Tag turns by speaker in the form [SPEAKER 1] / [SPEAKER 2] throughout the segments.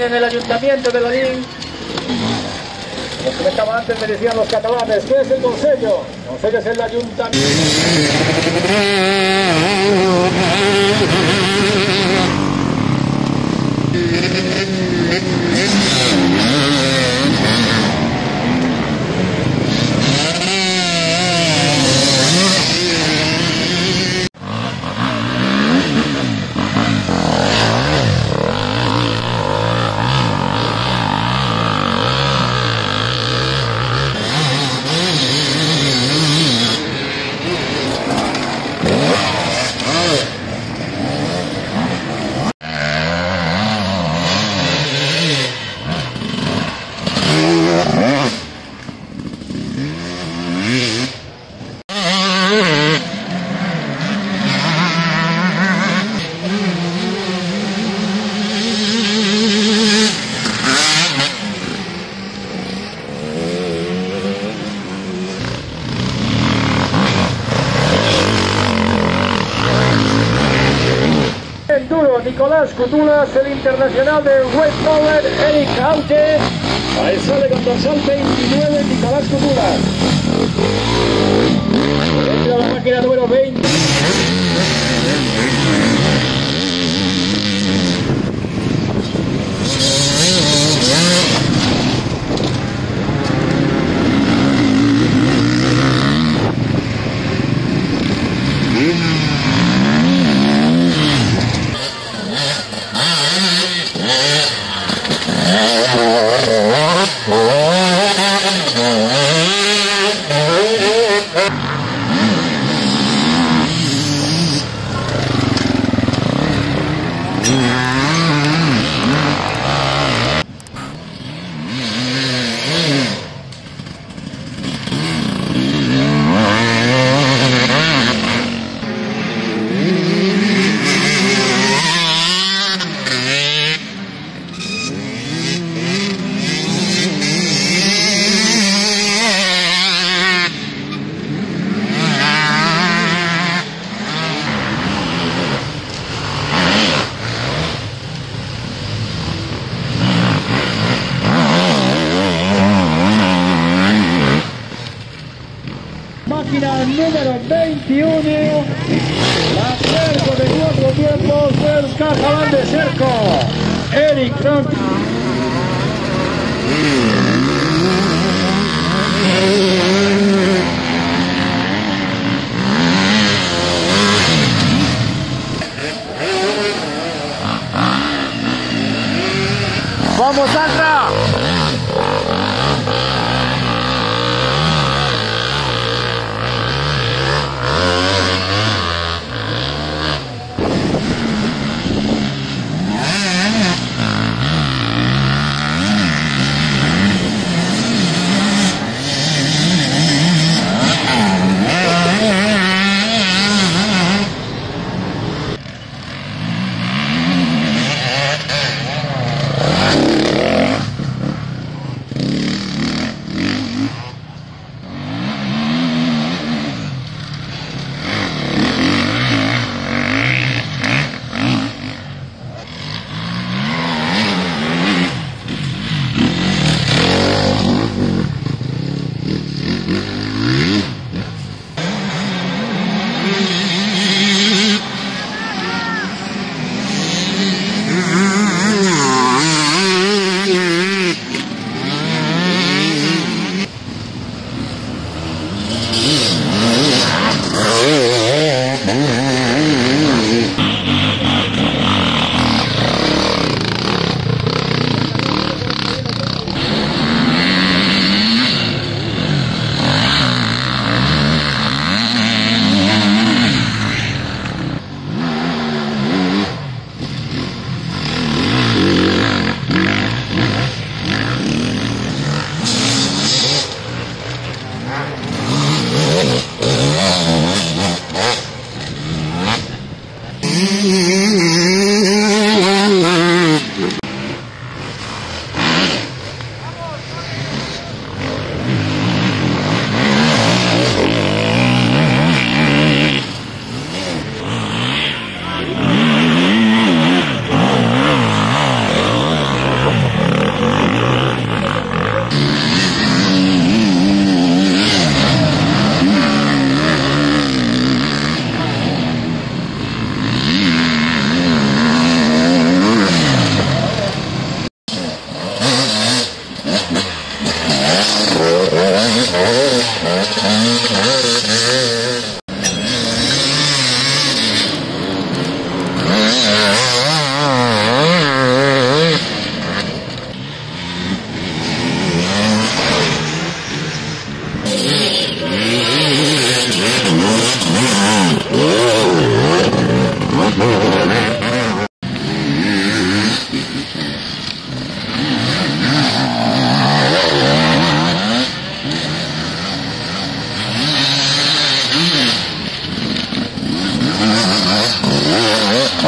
[SPEAKER 1] en el Ayuntamiento de Larín. Como antes, me decían los catalanes, ¿qué es el Consejo? El Consejo es el Ayuntamiento. Nicolás Cutulas, el internacional de West Power, Eric Aute. Ahí sale con dorsal 29, Nicolás Cutulas. Mm-hmm. Máquina número 21. La cerco de cuatro tiempos del Catalán de Cerco. Eric Trump. ¡Vamos, Sandra!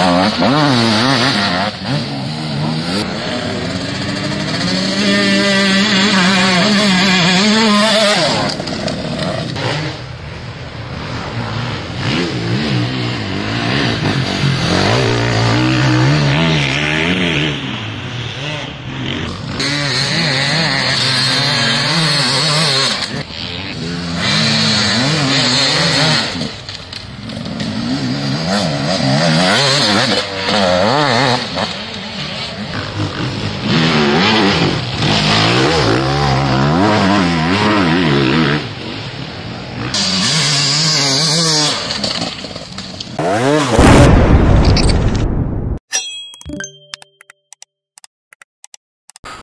[SPEAKER 2] Uh-huh.